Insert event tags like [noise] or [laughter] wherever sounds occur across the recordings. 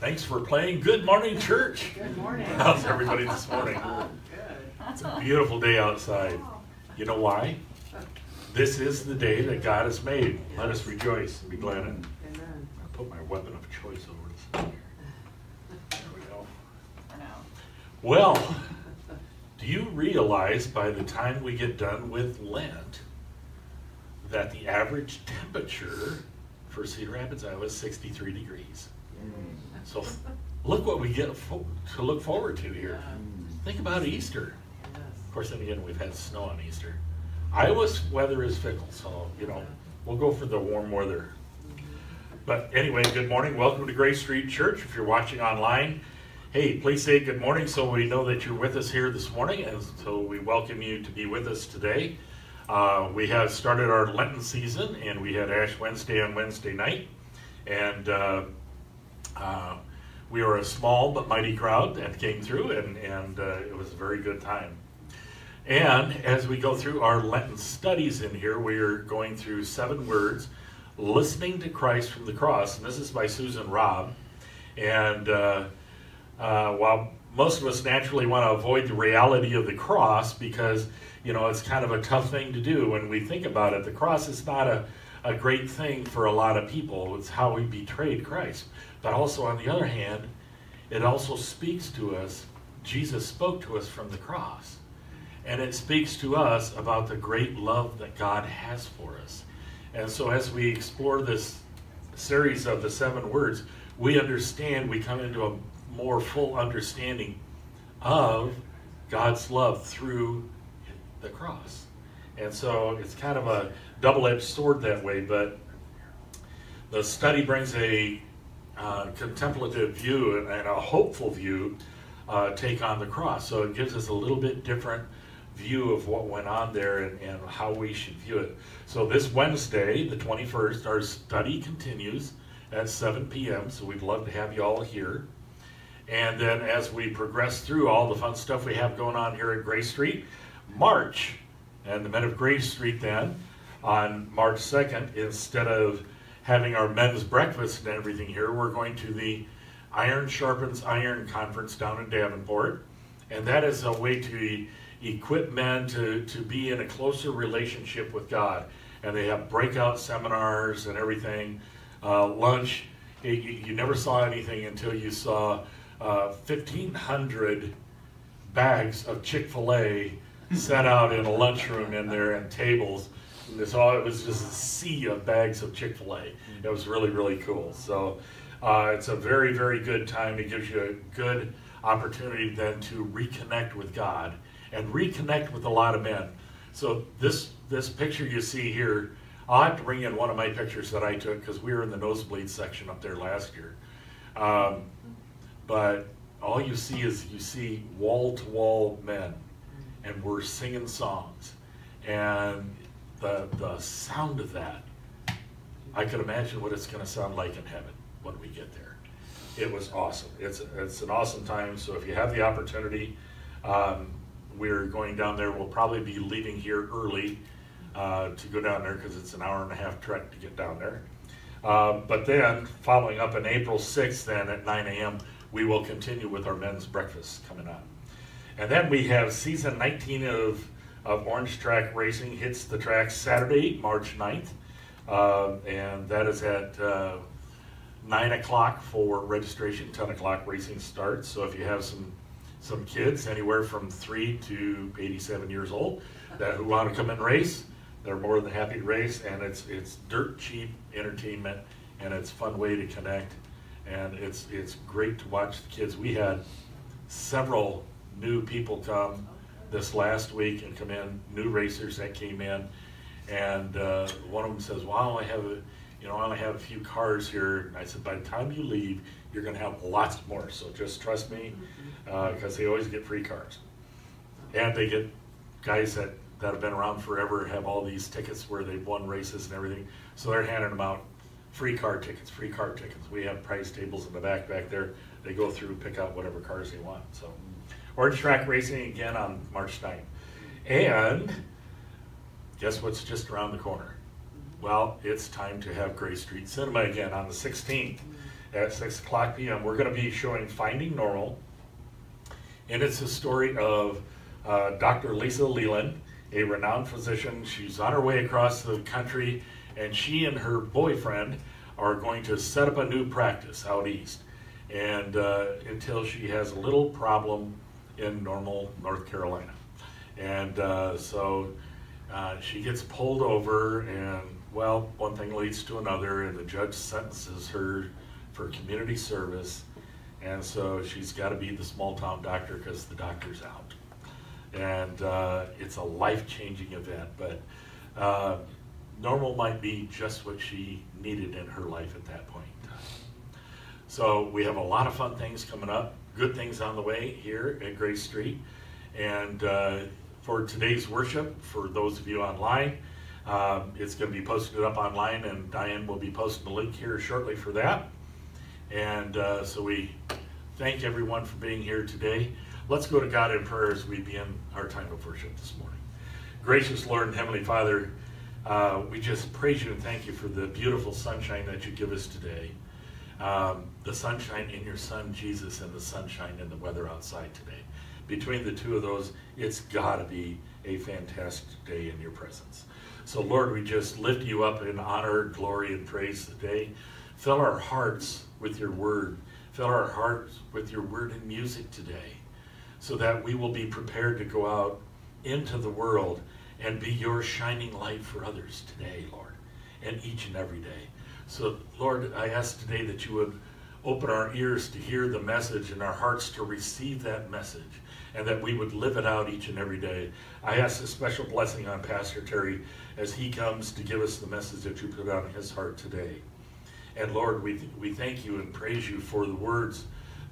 Thanks for playing Good Morning Church. Good morning. [laughs] How's everybody this morning? Good. It's a beautiful day outside. You know why? This is the day that God has made. Let us rejoice and be glad in it. Amen. I put my weapon of choice over the side here. There we go. Well, do you realize by the time we get done with Lent that the average temperature for Cedar Rapids, Iowa is 63 degrees? Mm. So look what we get fo- to look forward to here. Think about Easter. Of course, then again, we've had snow on Easter. Iowa's weather is fickle, so, you know, we'll go for the warm weather. But anyway, good morning. Welcome to Grace Street Church. If you're watching online, hey, please say good morning so we know that you're with us here this morning. And so we welcome you to be with us today. Uh, we have started our Lenten season and we had Ash Wednesday on Wednesday night. And uh, uh, we were a small but mighty crowd that came through, and, and uh, it was a very good time. And as we go through our Lenten studies in here, we are going through seven words, listening to Christ from the cross. And this is by Susan Robb. And uh, uh, while most of us naturally want to avoid the reality of the cross because, you know, it's kind of a tough thing to do when we think about it, the cross is not a, a great thing for a lot of people. It's how we betrayed Christ. But also, on the other hand, it also speaks to us, Jesus spoke to us from the cross. And it speaks to us about the great love that God has for us. And so, as we explore this series of the seven words, we understand, we come into a more full understanding of God's love through the cross. And so, it's kind of a double edged sword that way, but the study brings a uh, contemplative view and, and a hopeful view uh, take on the cross. So it gives us a little bit different view of what went on there and, and how we should view it. So this Wednesday, the 21st, our study continues at 7 p.m. So we'd love to have you all here. And then as we progress through all the fun stuff we have going on here at Grace Street, March, and the Men of Grace Street then, on March 2nd, instead of having our men's breakfast and everything here, we're going to the Iron Sharpens Iron Conference down in Davenport. And that is a way to equip men to, to be in a closer relationship with God. And they have breakout seminars and everything, uh, lunch. You, you you never saw anything until you saw uh, 1,500 bags of Chick fil A set out in a lunchroom in there and tables. And all it was just a sea of bags of Chick fil A. It was really, really cool. So uh, it's a very, very good time. It gives you a good opportunity then to reconnect with God and reconnect with a lot of men. So this this picture you see here, I'll have to bring in one of my pictures that I took because we were in the nosebleed section up there last year. Um, but all you see is you see wall to wall men, and we're singing songs, and the the sound of that, I can imagine what it's going to sound like in heaven when we get there. It was awesome. It's it's an awesome time. So if you have the opportunity, um, we're going down there. We'll probably be leaving here early uh, to go down there because it's an hour and a half trek to get down there. Uh, but then, following up on April 6th, then at 9 a.m., we will continue with our men's breakfast coming up. And then we have season 19 of, of Orange Track Racing hits the track Saturday, March 9th. Uh, and that is at uh, 9 o'clock for registration, 10 o'clock racing starts. So if you have some some kids anywhere from 3 to 87 years old that who want to come and race, they're more than happy to race. And it's, it's dirt cheap entertainment and it's fun way to connect. And it's, it's great to watch the kids. We had several new people come this last week and come in, new racers that came in. And uh, one of them says, well, I only have a, you know, I only have a few cars here. And I said, by the time you leave, you're going to have lots more. So just trust me, because they always get free cars. And they get guys that, that have been around forever have all these tickets where they've won races and everything. So they're handing them out free car tickets, free car tickets. We have price tables in the back back there. They go through, pick out whatever cars they want. So Orange Track Racing again on March 9th. And guess what's just around the corner? Well, it's time to have Grace Street Cinema again on the 16th. at 6 o'clock p.m. We're going to be showing Finding Normal, and it's a story of uh, Dr. Lisa Leland, a renowned physician. She's on her way across the country, and she and her boyfriend are going to set up a new practice out east, and uh, until she has a little problem in Normal, North Carolina, and uh, so uh, she gets pulled over, and well, one thing leads to another, and the judge sentences her for community service, and so she's got to be the small town doctor because the doctor's out, and uh, it's a life changing event, but. Uh, normal might be just what she needed in her life at that point. So we have a lot of fun things coming up, good things on the way here at Grace Street. And uh, for today's worship, for those of you online, um, it's going to be posted up online, and Diane will be posting the link here shortly for that. And uh, so we thank everyone for being here today. Let's go to God in prayer as we begin our time of worship this morning. Gracious Lord and Heavenly Father, uh, we just praise you and thank you for the beautiful sunshine that you give us today. Um, the sunshine in your son Jesus and the sunshine in the weather outside today. Between the two of those, it's got to be a fantastic day in your presence. So, Lord, we just lift you up in honor, glory, and praise today. Fill our hearts with your word. Fill our hearts with your word and music today so that we will be prepared to go out into the world and be your shining light for others today, Lord, and each and every day. So, Lord, I ask today that you would open our ears to hear the message and our hearts to receive that message, and that we would live it out each and every day. I ask a special blessing on Pastor Terry as he comes to give us the message that you put on his heart today. And Lord, we, th- we thank you and praise you for the words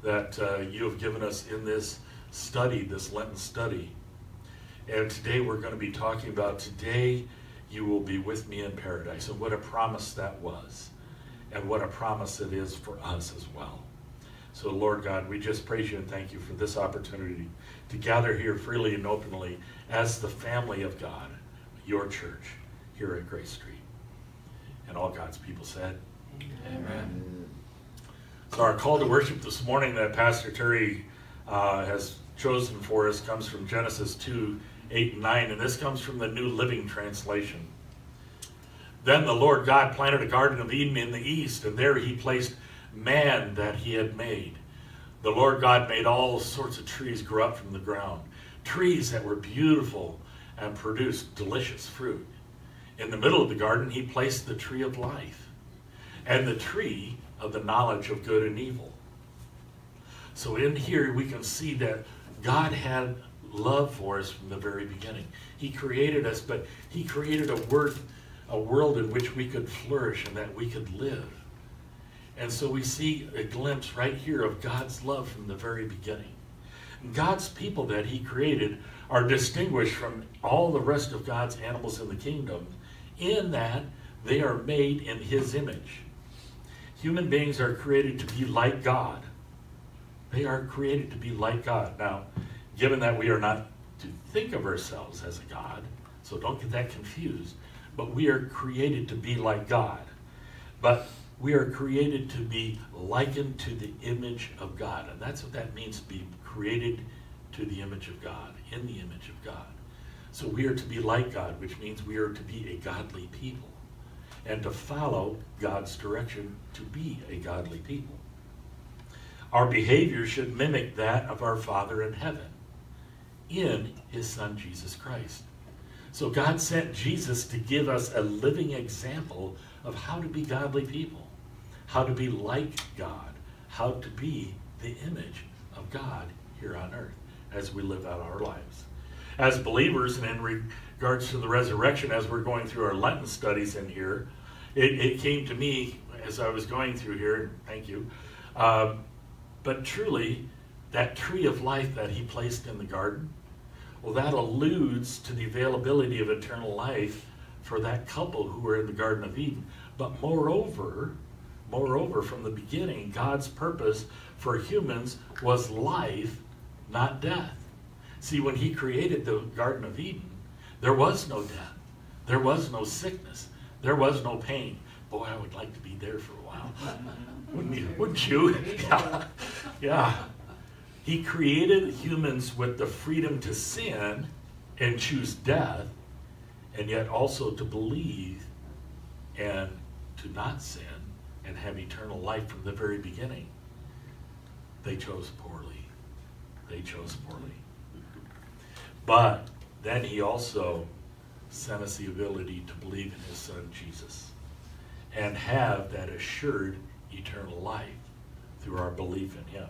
that uh, you have given us in this study, this Lenten study. And today we're going to be talking about today you will be with me in paradise. And what a promise that was. And what a promise it is for us as well. So, Lord God, we just praise you and thank you for this opportunity to gather here freely and openly as the family of God, your church, here at Grace Street. And all God's people said, Amen. Amen. So, our call to worship this morning that Pastor Terry uh, has chosen for us comes from Genesis 2 8 and 9, and this comes from the New Living Translation. Then the Lord God planted a garden of Eden in the east, and there he placed man that he had made. The Lord God made all sorts of trees grow up from the ground, trees that were beautiful and produced delicious fruit. In the middle of the garden, he placed the tree of life and the tree of the knowledge of good and evil. So in here, we can see that God had love for us from the very beginning. He created us, but he created a word, a world in which we could flourish and that we could live. And so we see a glimpse right here of God's love from the very beginning. God's people that he created are distinguished from all the rest of God's animals in the kingdom in that they are made in his image. Human beings are created to be like God. They are created to be like God. Now, given that we are not to think of ourselves as a God, so don't get that confused, but we are created to be like God. But we are created to be likened to the image of God. And that's what that means to be created to the image of God, in the image of God. So we are to be like God, which means we are to be a godly people and to follow God's direction to be a godly people. Our behavior should mimic that of our Father in heaven in his son Jesus Christ. So God sent Jesus to give us a living example of how to be godly people, how to be like God, how to be the image of God here on earth as we live out our lives. As believers and in regards to the resurrection, as we're going through our Lenten studies in here, it, it came to me as I was going through here, thank you, um, but truly, that tree of life that he placed in the garden, well, that alludes to the availability of eternal life for that couple who were in the Garden of Eden. But moreover, moreover, from the beginning, God's purpose for humans was life, not death. See, when he created the Garden of Eden, there was no death. There was no sickness. There was no pain. Boy, I would like to be there for a while. [laughs] Wouldn't Would you? [laughs] Yeah. yeah. He created humans with the freedom to sin and choose death, and yet also to believe and to not sin and have eternal life from the very beginning. They chose poorly. They chose poorly. But then he also sent us the ability to believe in his son Jesus and have that assured eternal life through our belief in him.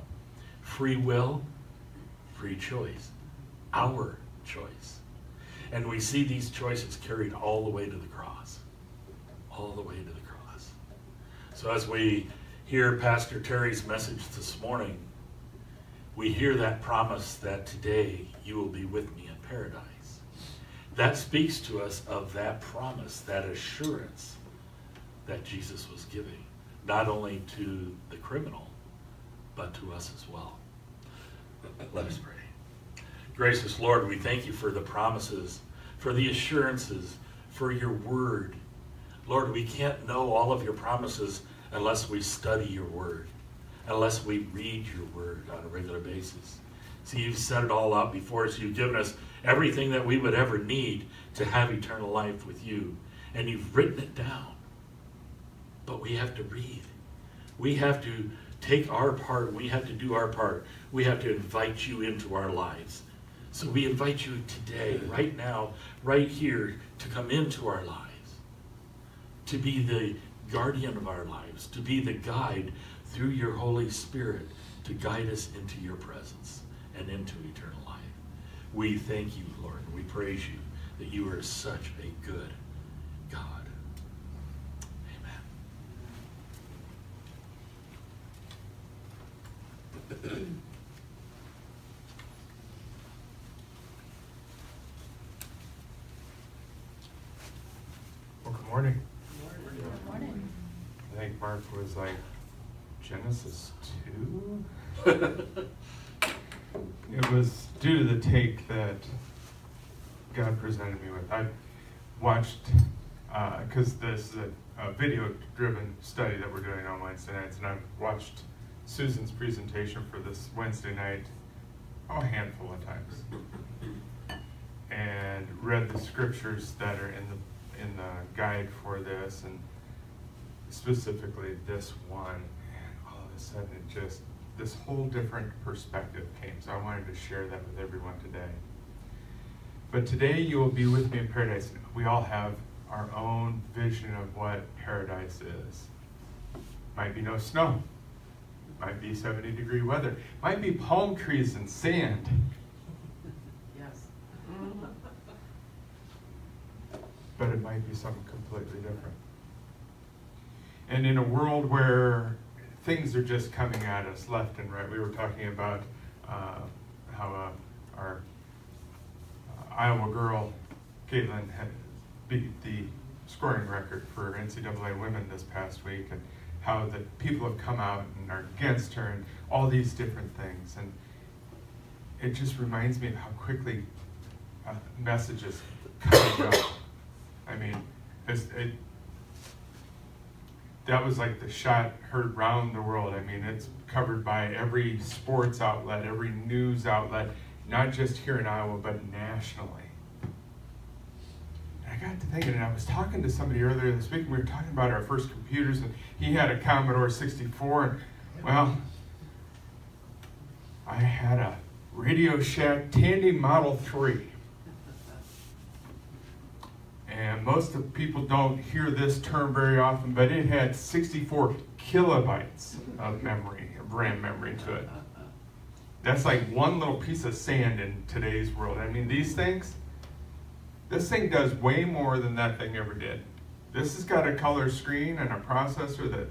Free will, free choice, our choice. And we see these choices carried all the way to the cross. All the way to the cross. So as we hear Pastor Terry's message this morning, we hear that promise that today you will be with me in paradise. That speaks to us of that promise, that assurance that Jesus was giving, not only to the criminal, but to us as well. Let us pray. Gracious Lord, we thank you for the promises, for the assurances, for your word. Lord, we can't know all of your promises unless we study your word, unless we read your word on a regular basis. See, you've set it all out before us. You've given us everything that we would ever need to have eternal life with you. And you've written it down. But we have to read. We have to take our part. We have to do our part. We have to invite you into our lives. So we invite you today, right now, right here, to come into our lives, to be the guardian of our lives, to be the guide through your Holy Spirit to guide us into your presence and into eternal life. We thank you, Lord, and we praise you that you are such a good God. Amen. morning. Good morning. I think Mark was like, Genesis 2? [laughs] it was due to the take that God presented me with. I watched, because uh, this is a, a video driven study that we're doing on Wednesday nights, and I've watched Susan's presentation for this Wednesday night oh, a handful of times and read the scriptures that are in the in the guide for this, and specifically this one, and all of a sudden it just, this whole different perspective came. So I wanted to share that with everyone today. But today you will be with me in paradise. We all have our own vision of what paradise is. Might be no snow. Might be 70 degree weather. Might be palm trees and sand. Yes. [laughs] but it might be something completely different. And in a world where things are just coming at us left and right, we were talking about uh, how uh, our uh, Iowa girl, Caitlin, had beat the scoring record for NCAA women this past week, and how the people have come out and are against her, and all these different things. And it just reminds me of how quickly uh, messages come and go. I mean, it, that was like the shot heard round the world. I mean, it's covered by every sports outlet, every news outlet, not just here in Iowa, but nationally. And I got to thinking, and I was talking to somebody earlier this week, and we were talking about our first computers, and he had a Commodore 64, and well, I had a Radio Shack Tandy Model 3 and most of people don't hear this term very often, but it had 64 kilobytes of memory, of RAM memory to it. That's like one little piece of sand in today's world. I mean, these things, this thing does way more than that thing ever did. This has got a color screen and a processor that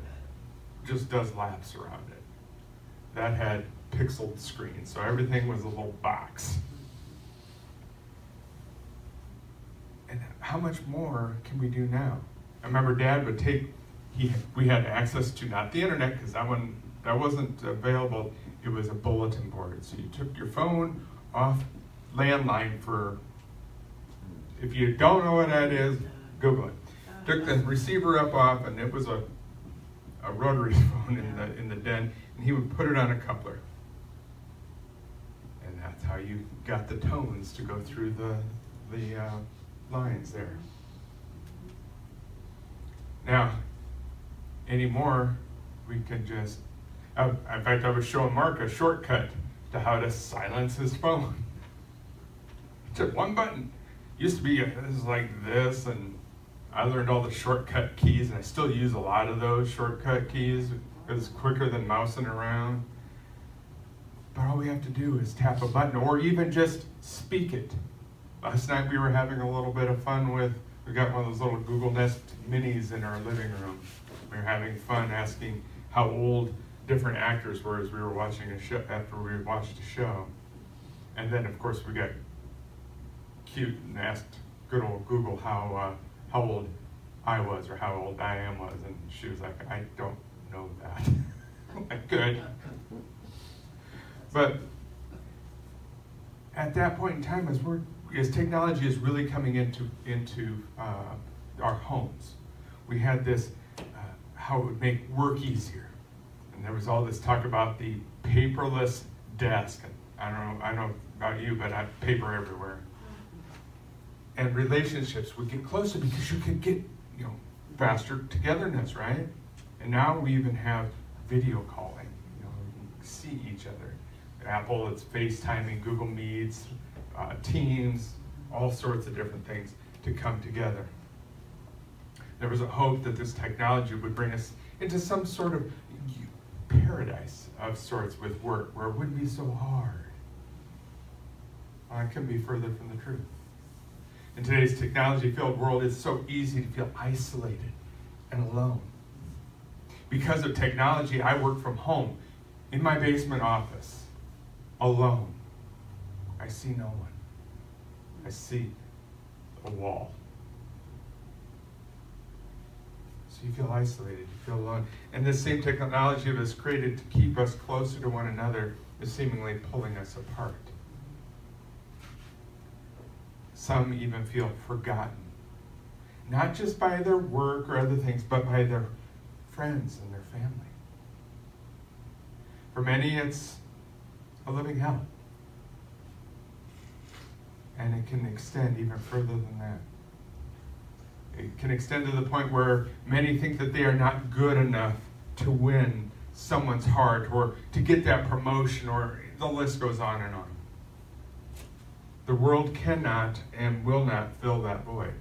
just does laps around it. That had pixeled screens, so everything was a little box. and how much more can we do now? I remember Dad would take, he, we had access to not the internet because that one that wasn't available. It was a bulletin board. So you took your phone off landline for, if you don't know what that is, Google it. Took the receiver up off, and it was a a rotary [laughs] phone in the in the den, and he would put it on a coupler. And that's how you got the tones to go through the, the uh, lines there. Now, anymore, we can just, uh, in fact, I was showing Mark a shortcut to how to silence his phone. Just one button. Used to be uh, this is like this, and I learned all the shortcut keys, and I still use a lot of those shortcut keys because it's quicker than mousing around. But all we have to do is tap a button, or even just speak it. Last night we were having a little bit of fun with. We got one of those little Google Nest Minis in our living room. We were having fun asking how old different actors were as we were watching a show after we watched a show. And then, of course, we got cute and asked good old Google how uh, how old I was or how old Diane was, and she was like, "I don't know that." [laughs] good, but at that point in time, as we're as technology is really coming into into uh, our homes, we had this uh, how it would make work easier, and there was all this talk about the paperless desk. I don't know, I don't know about you, but I have paper everywhere and relationships would get closer because you could get, you know, faster togetherness, right? And now we even have video calling, you know, we see each other. Apple, it's FaceTiming, Google Meets, uh, Teams, all sorts of different things to come together. There was a hope that this technology would bring us into some sort of paradise of sorts with work where it wouldn't be so hard. I couldn't be further from the truth. In today's technology filled world, it's so easy to feel isolated and alone. Because of technology, I work from home in my basement office, alone. I see no one. I see a wall. So you feel isolated, you feel alone. And this same technology that was created to keep us closer to one another is seemingly pulling us apart. Some even feel forgotten, not just by their work or other things, but by their friends and their family. For many, it's a living hell. And it can extend even further than that. It can extend to the point where many think that they are not good enough to win someone's heart or to get that promotion, or the list goes on and on. The world cannot and will not fill that void.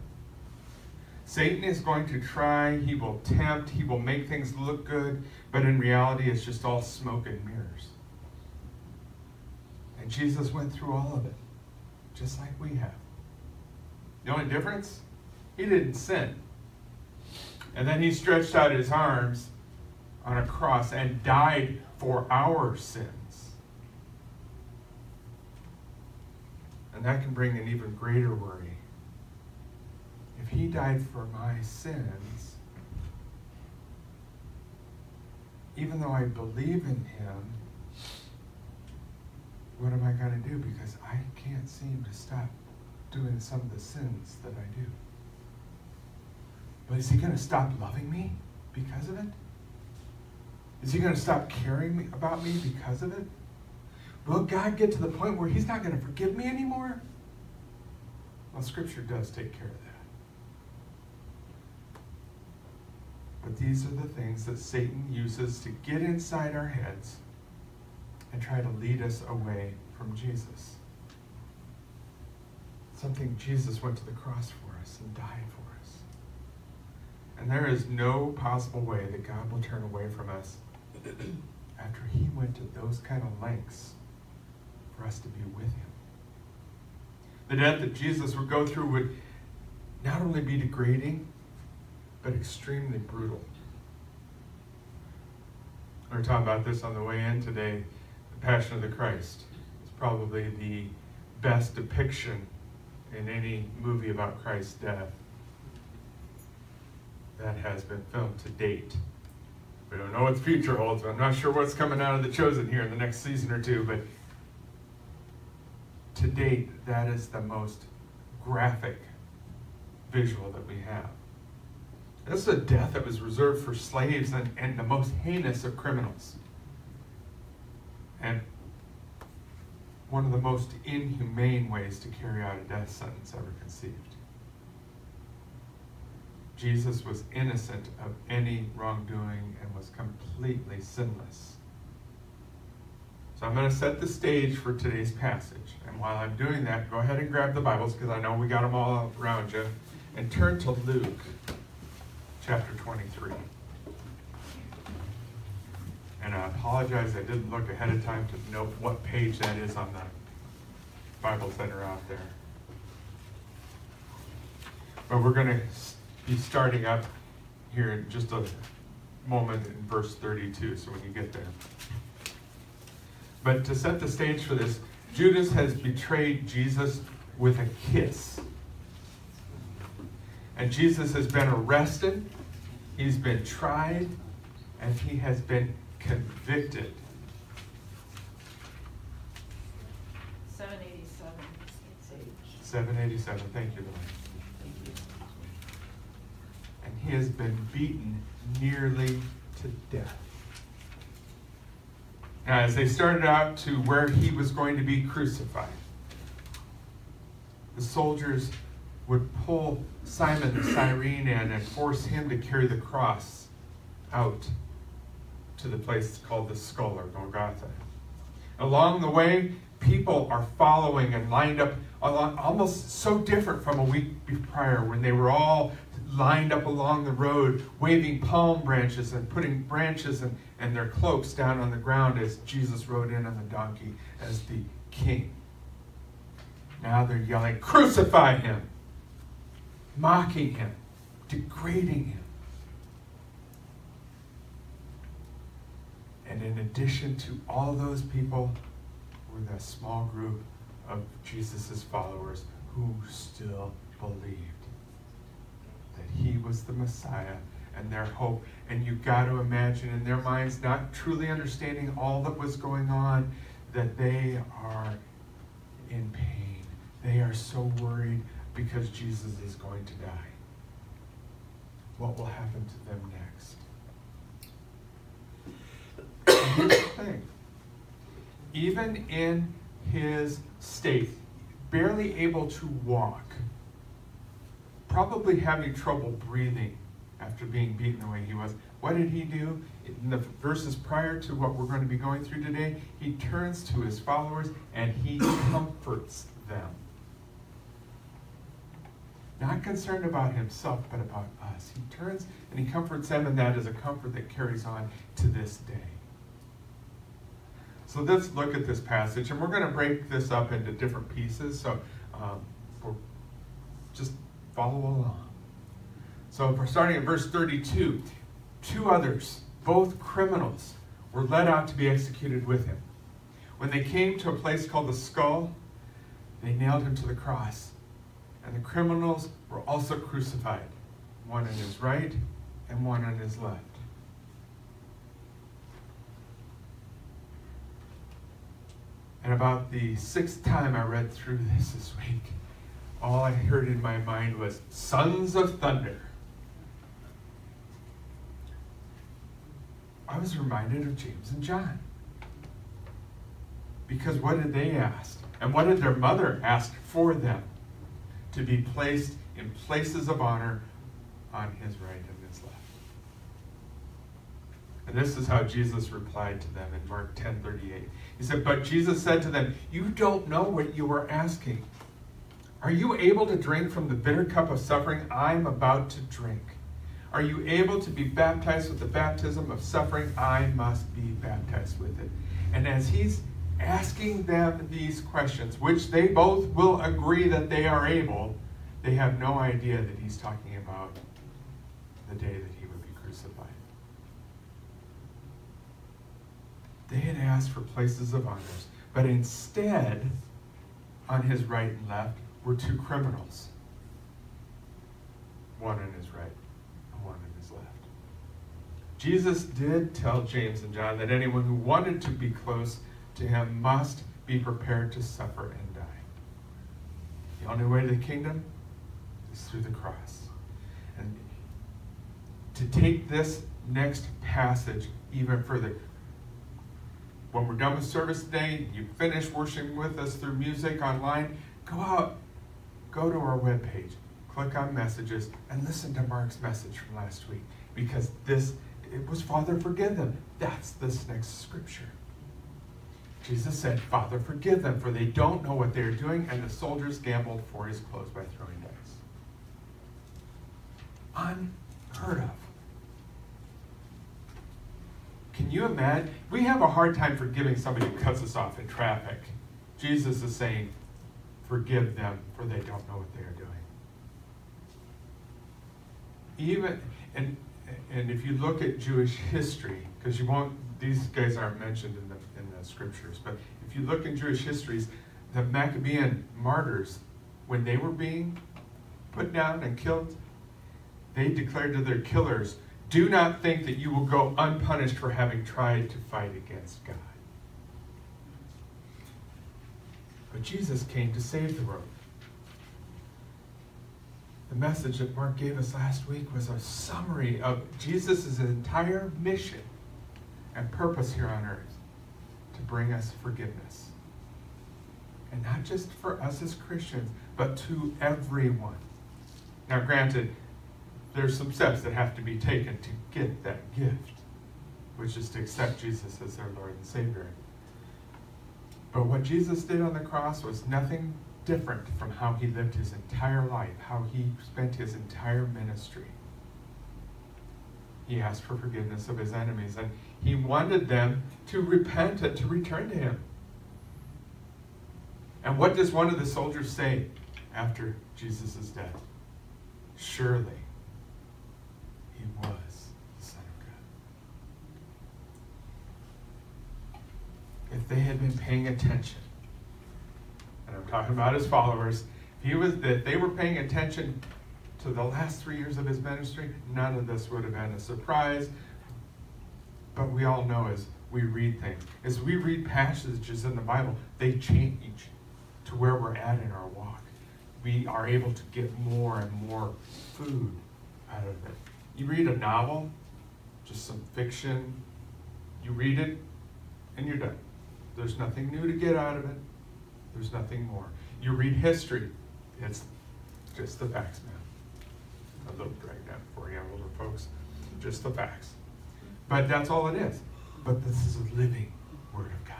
Satan is going to try, he will tempt, he will make things look good, but in reality, it's just all smoke and mirrors. And Jesus went through all of it, just like we have. The only difference? He didn't sin. And then he stretched out his arms on a cross and died for our sins. And that can bring an even greater worry. If he died for my sins, even though I believe in him, what am I going to do? Because I can't seem to stop doing some of the sins that I do. But is he going to stop loving me because of it? Is he going to stop caring about me because of it? Will God get to the point where He's not going to forgive me anymore? Well, Scripture does take care of that. But these are the things that Satan uses to get inside our heads and try to lead us away from Jesus. Something Jesus went to the cross for us and died for us. And there is no possible way that God will turn away from us [clears throat] after he went to those kind of lengths for us to be with him. The death that Jesus would go through would not only be degrading, but extremely brutal. We were talking about this on the way in today. The Passion of the Christ is probably the best depiction in any movie about Christ's death that has been filmed to date. We don't know what the future holds. I'm not sure what's coming out of the chosen here in the next season or two, but to date, that is the most graphic visual that we have. This is a death that was reserved for slaves and, and the most heinous of criminals. And one of the most inhumane ways to carry out a death sentence ever conceived. Jesus was innocent of any wrongdoing and was completely sinless. I'm going to set the stage for today's passage. And while I'm doing that, go ahead and grab the Bibles because I know we got them all around you. And turn to Luke chapter 23. And I apologize, I didn't look ahead of time to know what page that is on the Bibles that are out there. But we're going to be starting up here in just a moment in verse 32, so when you get there. But to set the stage for this, Judas has betrayed Jesus with a kiss. And Jesus has been arrested, he's been tried, and he has been convicted. 787. 787, thank you, Lord. And he has been beaten nearly to death. As they started out to where he was going to be crucified, the soldiers would pull Simon the Cyrene in and force him to carry the cross out to the place called the skull or Golgotha. Along the way, people are following and lined up almost so different from a week prior when they were all lined up along the road, waving palm branches and putting branches and, and their cloaks down on the ground as Jesus rode in on the donkey as the king. Now they're yelling, Crucify him! Mocking him, degrading him. And in addition to all those people, were that small group of Jesus' followers who still believed that he was the Messiah and their hope. And you got to imagine in their minds, not truly understanding all that was going on, that they are in pain. They are so worried because Jesus is going to die. What will happen to them next? here's the thing. Even in his state, barely able to walk, probably having trouble breathing after being beaten the way he was, what did he do? In the verses prior to what we're going to be going through today, he turns to his followers and he [coughs] comforts them. Not concerned about himself, but about us. He turns and he comforts them, and that is a comfort that carries on to this day. So let's look at this passage, and we're going to break this up into different pieces. So um, just follow along. So starting at verse 32, two others, both criminals, were led out to be executed with him. When they came to a place called the skull, they nailed him to the cross. And the criminals were also crucified, one on his right and one on his left. And about the sixth time I read through this this week, all I heard in my mind was sons of thunder. I was reminded of James and John. Because what did they ask? And what did their mother ask for them? To be placed in places of honor on his right and his left. And this is how Jesus replied to them in Mark 10 38. He said, But Jesus said to them, You don't know what you are asking. Are you able to drink from the bitter cup of suffering I'm about to drink? Are you able to be baptized with the baptism of suffering I must be baptized with it? And as he's asking them these questions, which they both will agree that they are able, they have no idea that he's talking about the day that he would be crucified. They had asked for places of honors, but instead, on his right and left, were two criminals. One on his right and one on his left. Jesus did tell James and John that anyone who wanted to be close to him must be prepared to suffer and die. The only way to the kingdom is through the cross. And to take this next passage even further, when we're done with service today, you finish worshiping with us through music online, go out, go to our webpage, click on messages, and listen to Mark's message from last week. Because this, it was Father, forgive them. That's this next scripture. Jesus said, Father, forgive them, for they don't know what they are doing. And the soldiers gambled for his clothes by throwing dice. Unheard of. Can you imagine? We have a hard time forgiving somebody who cuts us off in traffic. Jesus is saying, Forgive them, for they don't know what they are doing. Even, and, and if you look at Jewish history, because you won't, these guys aren't mentioned in the, in the scriptures, but if you look in Jewish histories, the Maccabean martyrs, when they were being put down and killed, they declared to their killers, do not think that you will go unpunished for having tried to fight against God. But Jesus came to save the world. The message that Mark gave us last week was a summary of Jesus' entire mission and purpose here on earth to bring us forgiveness. And not just for us as Christians, but to everyone. Now, granted, there's some steps that have to be taken to get that gift, which is to accept Jesus as our Lord and Savior. But what Jesus did on the cross was nothing different from how he lived his entire life, how he spent his entire ministry. He asked for forgiveness of his enemies, and he wanted them to repent and to return to him. And what does one of the soldiers say after Jesus' death? Surely he was the Son of God. If they had been paying attention, and I'm talking about his followers, he was that they were paying attention to the last three years of his ministry, none of this would have been a surprise. But we all know as we read things, as we read passages in the Bible, they change to where we're at in our walk. We are able to get more and more food out of it. You read a novel, just some fiction, you read it, and you're done. There's nothing new to get out of it. There's nothing more. You read history, it's just the facts, man. A little dragnet for you older folks, just the facts. But that's all it is. But this is a living Word of God.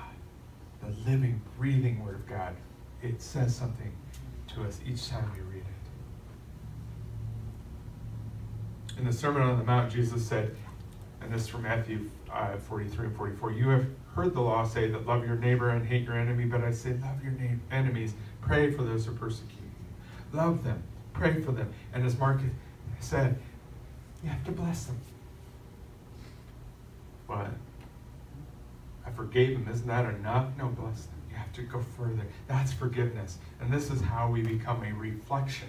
The living, breathing Word of God. It says something to us each time we read it. In the Sermon on the Mount, Jesus said, and this is from Matthew uh, 43 and 44, you have heard the law say that love your neighbor and hate your enemy, but I say love your enemies, pray for those who persecute you. Love them, pray for them. And as Mark said, you have to bless them. But I forgave them. Isn't that enough? No, bless them. You have to go further. That's forgiveness. And this is how we become a reflection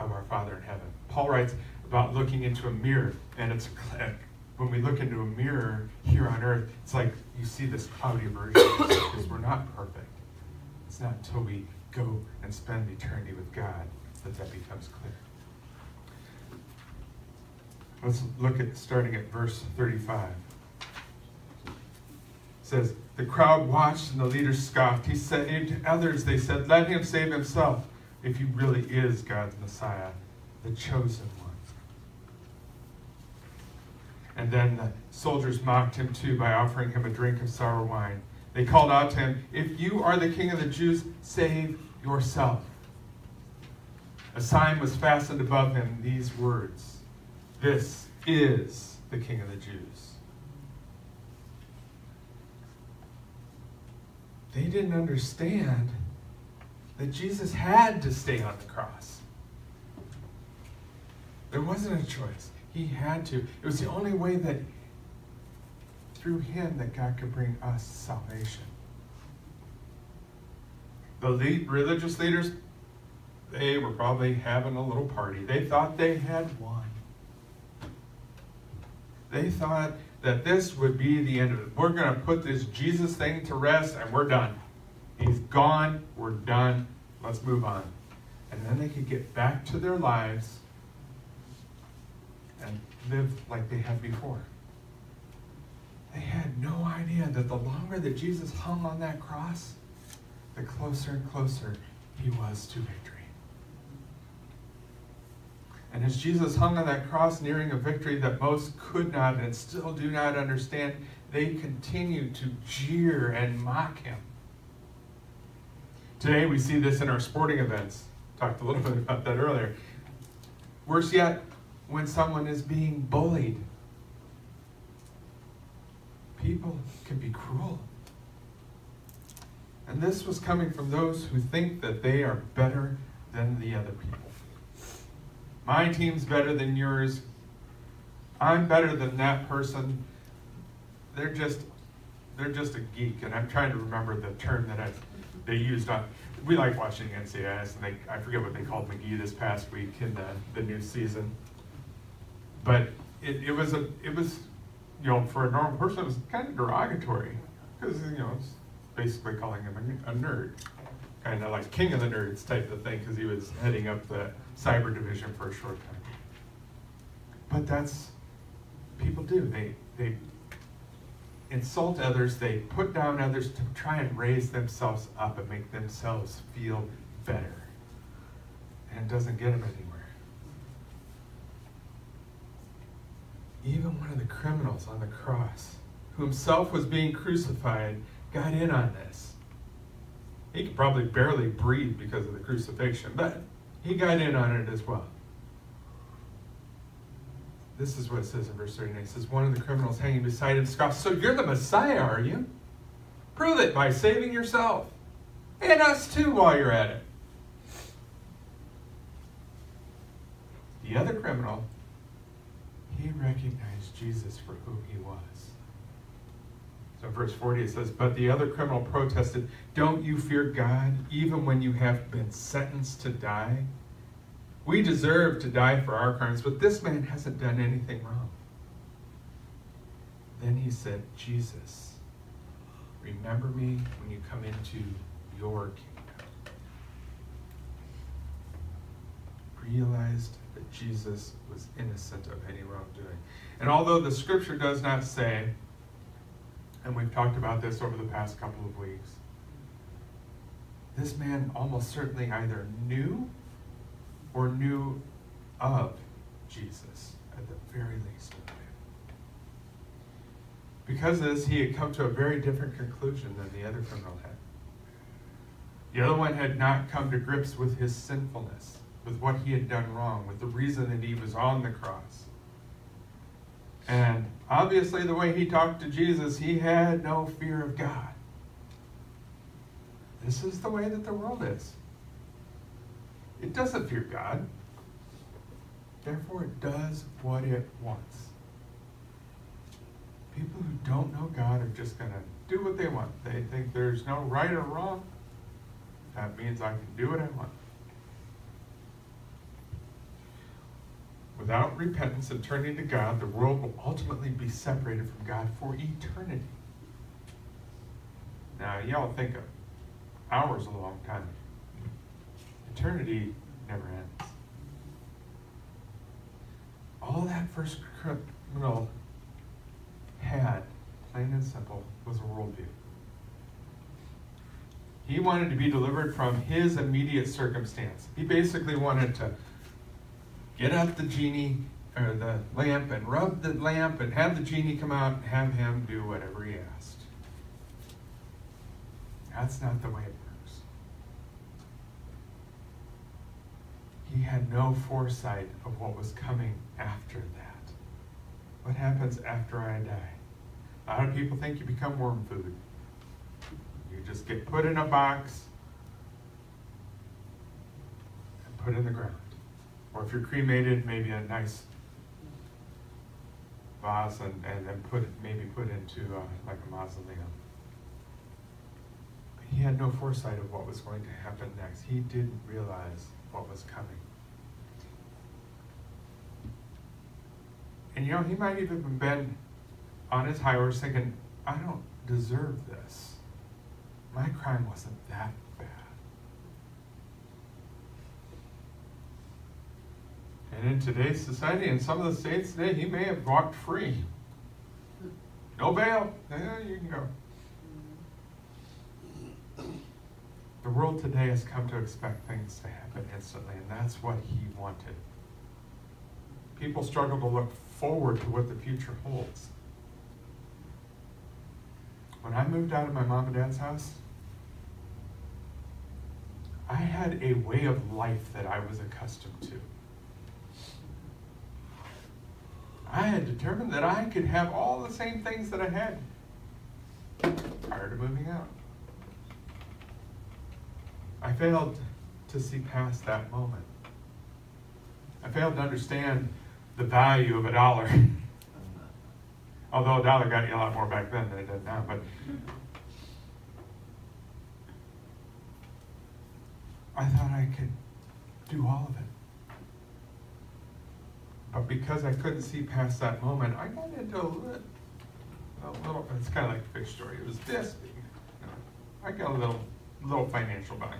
of our Father in heaven. Paul writes about looking into a mirror, and it's a, when we look into a mirror here on earth, it's like you see this cloudy version because we're not perfect. It's not until we go and spend eternity with God that that becomes clear. Let's look at starting at verse 35. It says, The crowd watched and the leaders scoffed. He said to others, they said, Let him save himself if he really is God's Messiah, the chosen one. And then the soldiers mocked him too by offering him a drink of sour wine. They called out to him, If you are the king of the Jews, save yourself. A sign was fastened above him, these words this is the King of the Jews. They didn't understand that Jesus had to stay on the cross. There wasn't a choice. He had to. It was the only way that through him that God could bring us salvation. The lead, religious leaders, they were probably having a little party. They thought they had won. They thought that this would be the end of it. We're going to put this Jesus thing to rest and we're done. He's gone. We're done. Let's move on. And then they could get back to their lives and live like they had before. They had no idea that the longer that Jesus hung on that cross, the closer and closer he was to victory. And as Jesus hung on that cross, nearing a victory that most could not and still do not understand, they continued to jeer and mock him. Today we see this in our sporting events. Talked a little bit about that earlier. Worse yet, when someone is being bullied. People can be cruel. And this was coming from those who think that they are better than the other people. My team's better than yours. I'm better than that person. They're just they're just a geek, and I'm trying to remember the term that I, they used on. We like watching NCIS, and they, I forget what they called McGee this past week in the, the new season. But it, it was a it was you know for a normal person it was kind of derogatory because you know it's basically calling him a, a nerd, kind of like king of the nerds type of thing because he was heading up the cyber division for a short time. But that's people do they they insult others, they put down others to try and raise themselves up and make themselves feel better. And doesn't get them anywhere. Even one of the criminals on the cross, who himself was being crucified, got in on this. He could probably barely breathe because of the crucifixion, but he got in on it as well. This is what it says in verse 39. It says, One of the criminals hanging beside him scoffed, So you're the Messiah, are you? Prove it by saving yourself. And us too while you're at it. The other criminal, he recognized Jesus for who he was. So verse 40 it says, But the other criminal protested, Don't you fear God, even when you have been sentenced to die? We deserve to die for our crimes, but this man hasn't done anything wrong. Then he said, Jesus, remember me when you come into your kingdom. Realized that Jesus was innocent of any wrongdoing. And although the scripture does not say, and we've talked about this over the past couple of weeks, this man almost certainly either knew or knew of Jesus at the very least. Because of this, he had come to a very different conclusion than the other criminal had. The other one had not come to grips with his sinfulness, with what he had done wrong, with the reason that he was on the cross. And obviously, the way he talked to Jesus, he had no fear of God. This is the way that the world is. It doesn't fear God. Therefore, it does what it wants. People who don't know God are just going to do what they want. They think there's no right or wrong. That means I can do what I want. Without repentance and turning to God, the world will ultimately be separated from God for eternity. Now, y'all think of hours a long time. Eternity never ends. All that first criminal had, plain and simple, was a worldview. He wanted to be delivered from his immediate circumstance. He basically wanted to get out the genie or the lamp and rub the lamp and have the genie come out and have him do whatever he asked. That's not the way it works. He had no foresight of what was coming after that. What happens after I die? A lot of people think you become worm food. You just get put in a box and put in the ground. Or if you're cremated, maybe a nice vase and, and then put maybe put into uh, like a mausoleum. He had no foresight of what was going to happen next. He didn't realize what was coming. And you know, he might even have been on his high horse thinking, I don't deserve this. My crime wasn't that bad. And in today's society, in some of the states today, he may have walked free. No bail. Yeah, you can go. The world today has come to expect things to happen instantly, and that's what he wanted. People struggle to look forward to what the future holds. When I moved out of my mom and dad's house, I had a way of life that I was accustomed to. I had determined that I could have all the same things that I had prior to moving out. I failed to see past that moment. I failed to understand the value of a dollar. [laughs] Although a dollar got you a lot more back then than it does now, but I thought I could do all of it. But because I couldn't see past that moment, I got into a little, a little it's kind of like a fish story. It was this big. You know, I got a little, little financial bind.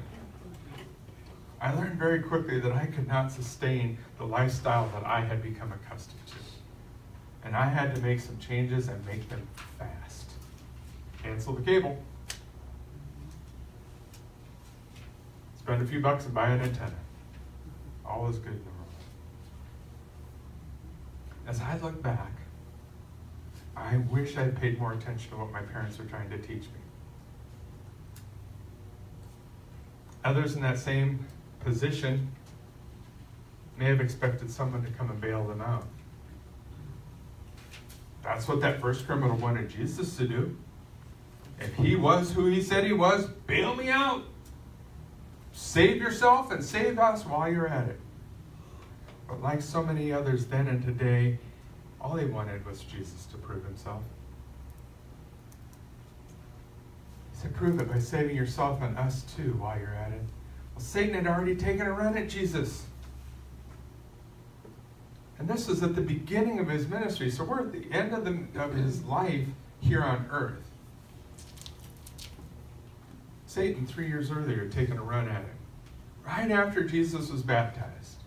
I learned very quickly that I could not sustain the lifestyle that I had become accustomed to. And I had to make some changes and make them fast. Cancel the cable. Spend a few bucks and buy an antenna. All is good. As I look back, I wish I'd paid more attention to what my parents were trying to teach me. Others in that same position may have expected someone to come and bail them out. That's what that first criminal wanted Jesus to do. If he was who he said he was, bail me out. Save yourself and save us while you're at it. But like so many others then and today, all they wanted was Jesus to prove himself. He said, Prove it by saving yourself and us too while you're at it. Well, Satan had already taken a run at Jesus. And this was at the beginning of his ministry. So we're at the end of, the, of his life here on earth. Satan, three years earlier, had taken a run at him. Right after Jesus was baptized,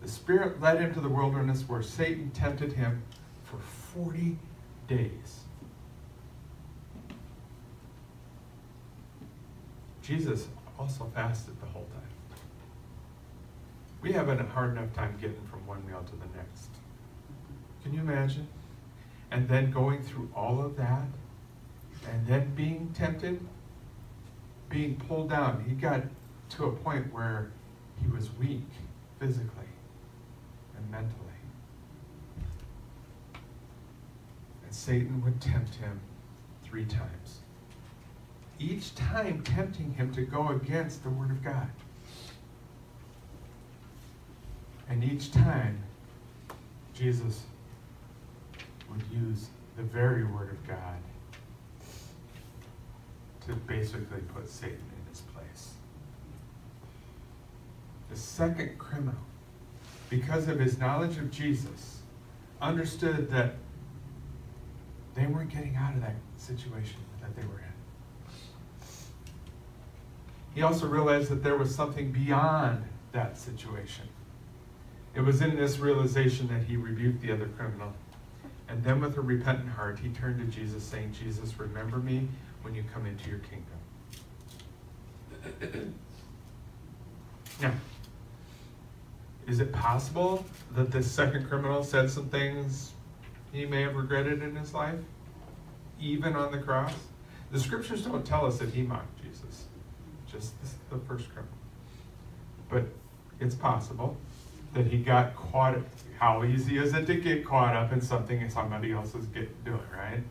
the Spirit led him to the wilderness where Satan tempted him for 40 days. Jesus also fasted the whole time. We have a hard enough time getting from one meal to the next. Can you imagine? And then going through all of that, and then being tempted, being pulled down. He got to a point where he was weak physically and mentally. And Satan would tempt him three times each time tempting him to go against the Word of God. And each time, Jesus would use the very Word of God to basically put Satan in his place. The second criminal, because of his knowledge of Jesus, understood that they weren't getting out of that situation that they were in. He also realized that there was something beyond that situation. It was in this realization that he rebuked the other criminal. And then, with a repentant heart, he turned to Jesus, saying, Jesus, remember me when you come into your kingdom. [clears throat] now, is it possible that this second criminal said some things he may have regretted in his life, even on the cross? The scriptures don't tell us that he mocked Jesus just the first criminal. But it's possible that he got caught. How easy is it to get caught up in something somebody else is get, doing, right?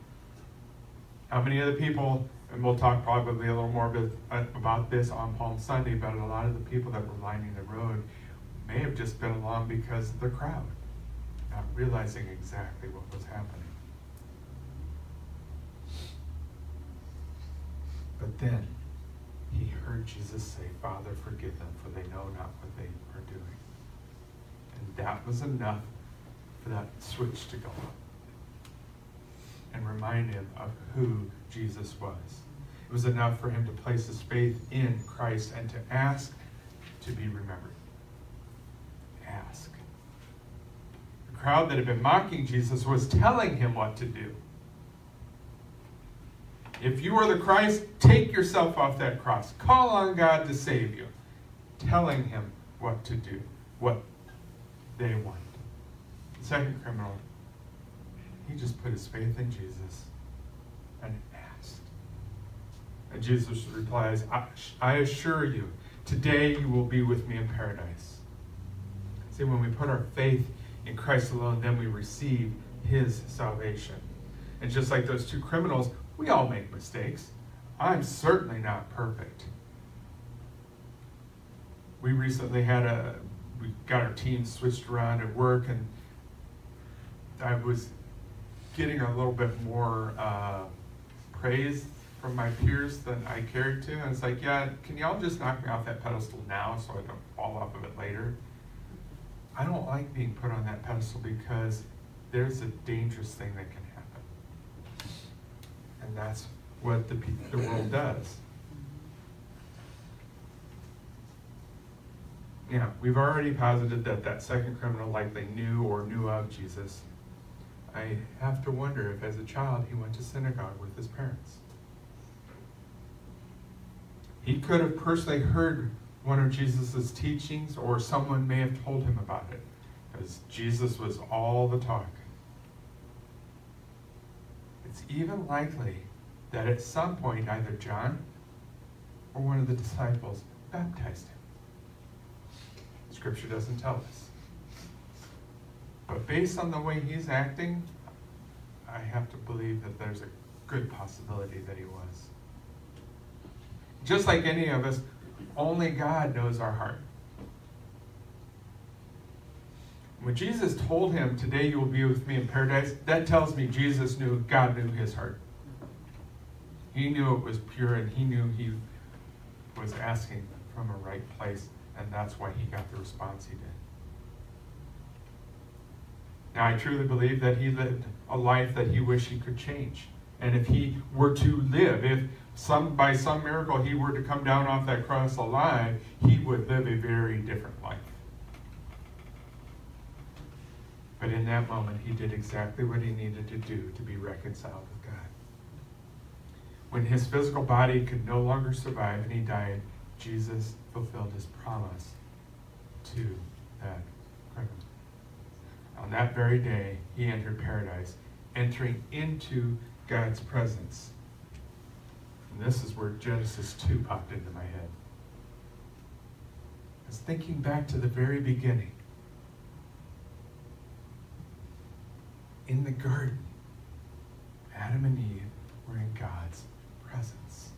How many other people, and we'll talk probably a little more about this on Palm Sunday, but a lot of the people that were lining the road may have just been along because of the crowd, not realizing exactly what was happening. But then, he heard Jesus say, Father, forgive them, for they know not what they are doing. And that was enough for that switch to go up and remind him of who Jesus was. It was enough for him to place his faith in Christ and to ask to be remembered. Ask. The crowd that had been mocking Jesus was telling him what to do. If you are the Christ, take yourself off that cross. Call on God to save you, telling him what to do, what they want. The second criminal, he just put his faith in Jesus and asked. And Jesus replies, I, I assure you, today you will be with me in paradise. See, when we put our faith in Christ alone, then we receive his salvation. And just like those two criminals, we all make mistakes. I'm certainly not perfect. We recently had a, we got our team switched around at work, and I was getting a little bit more uh, praise from my peers than I cared to. And it's like, yeah, can y'all just knock me off that pedestal now so I don't fall off of it later? I don't like being put on that pedestal because there's a dangerous thing that can happen. And that's what the, the world [clears throat] does. Yeah, we've already posited that that second criminal likely knew or knew of Jesus. I have to wonder if, as a child, he went to synagogue with his parents. He could have personally heard one of Jesus' teachings, or someone may have told him about it, because Jesus was all the talk. It's even likely that at some point either John or one of the disciples baptized him. Scripture doesn't tell us. But based on the way he's acting, I have to believe that there's a good possibility that he was. Just like any of us, only God knows our heart. When Jesus told him, Today you will be with me in paradise, that tells me Jesus knew, God knew his heart. He knew it was pure and he knew he was asking from a right place, and that's why he got the response he did. Now, I truly believe that he lived a life that he wished he could change. And if he were to live, if some by some miracle he were to come down off that cross alive, he would live a very different life. But in that moment, he did exactly what he needed to do to be reconciled with God. When his physical body could no longer survive and he died, Jesus fulfilled his promise to that criminal. On that very day, he entered paradise, entering into God's presence. And this is where Genesis 2 popped into my head. I was thinking back to the very beginning. In the garden, Adam and Eve were in God's presence.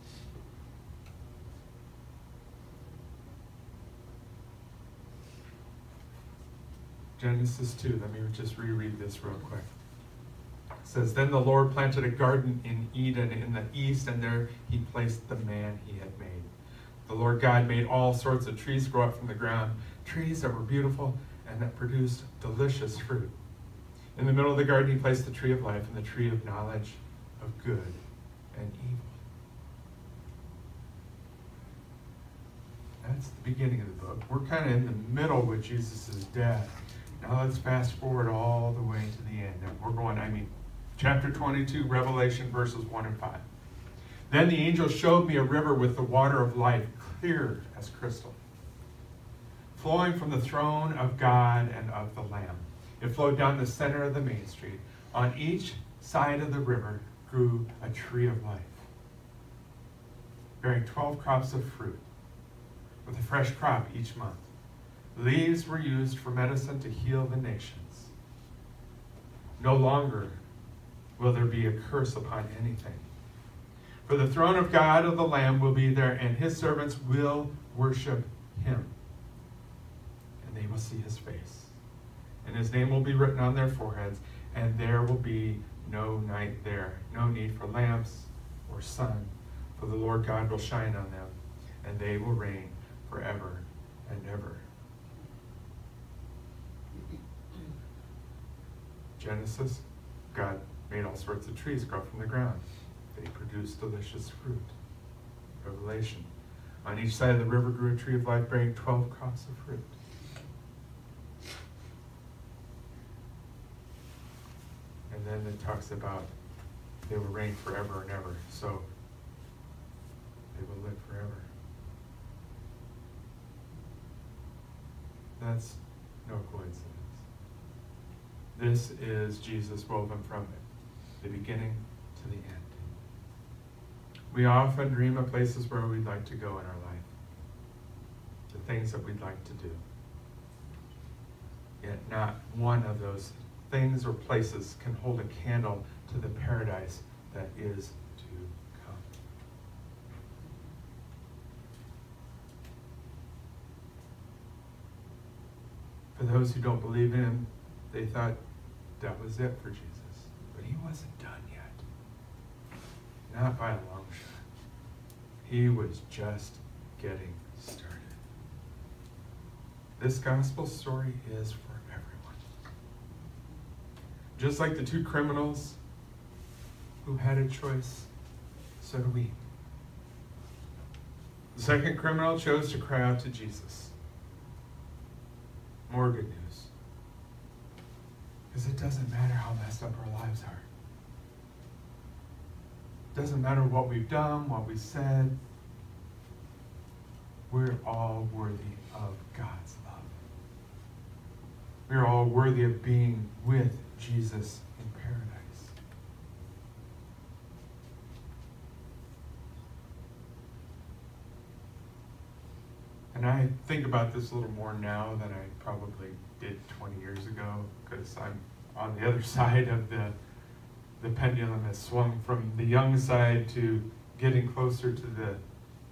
Genesis 2, let me just reread this real quick. Says, Then the Lord planted a garden in Eden in the east, and there he placed the man he had made. The Lord God made all sorts of trees grow up from the ground, trees that were beautiful and that produced delicious fruit. In the middle of the garden, he placed the tree of life and the tree of knowledge of good and evil. That's the beginning of the book. We're kind of in the middle with Jesus' death. Now let's fast forward all the way to the end. We're going, I mean, chapter 22, Revelation verses 1 and 5. Then the angel showed me a river with the water of life, clear as crystal, flowing from the throne of God and of the Lamb. It flowed down the center of the main street. On each side of the river grew a tree of life, bearing 12 crops of fruit, with a fresh crop each month. Leaves were used for medicine to heal the nations. No longer will there be a curse upon anything. For the throne of God of the Lamb will be there, and his servants will worship him. And they will see his face. And his name will be written on their foreheads, and there will be no night there, no need for lamps or sun, for the Lord God will shine on them, and they will reign forever and ever. Genesis, God made all sorts of trees grow from the ground. They produced delicious fruit. Revelation. On each side of the river grew a tree of life bearing 12 crops of fruit. And then it talks about they will reign forever and ever. So they will live forever. That's no coincidence. This is Jesus woven from it, the beginning to the end. We often dream of places where we'd like to go in our life, the things that we'd like to do. Yet not one of those things or places can hold a candle to the paradise that is to come. For those who don't believe in him, they thought that was it for Jesus. He wasn't done yet. Not by a long shot. He was just getting started. This gospel story is for everyone. Just like the two criminals who had a choice, so do we. The second criminal chose to cry out to Jesus. More good news. Because it doesn't matter how messed up our lives are. It doesn't matter what we've done, what we said. We're all worthy of God's love. We're all worthy of being with Jesus in paradise. And I think about this a little more now than I probably did 20 years ago because I'm on the other [laughs] side of the, the pendulum has swung from the young side to getting closer to the